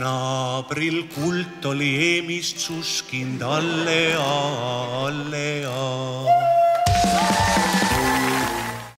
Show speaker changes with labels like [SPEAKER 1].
[SPEAKER 1] naabril kuld oli eemist suskind alle, alle.